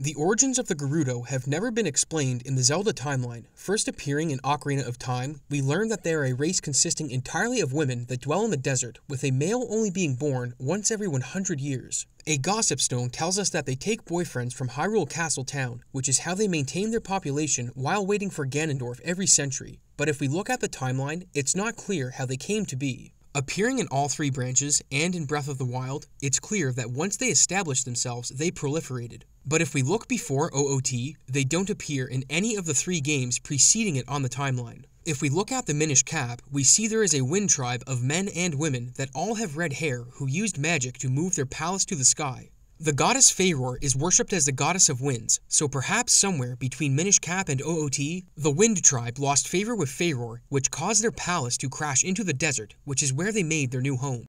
The origins of the Gerudo have never been explained in the Zelda timeline. First appearing in Ocarina of Time, we learn that they are a race consisting entirely of women that dwell in the desert, with a male only being born once every 100 years. A gossip stone tells us that they take boyfriends from Hyrule Castle Town, which is how they maintain their population while waiting for Ganondorf every century. But if we look at the timeline, it's not clear how they came to be. Appearing in all three branches and in Breath of the Wild, it's clear that once they established themselves, they proliferated. But if we look before OOT, they don't appear in any of the three games preceding it on the timeline. If we look at the Minish Cap, we see there is a wind tribe of men and women that all have red hair who used magic to move their palace to the sky. The goddess Farore is worshipped as the goddess of winds, so perhaps somewhere between Minish Cap and OOT, the Wind Tribe lost favor with Farore, which caused their palace to crash into the desert, which is where they made their new home.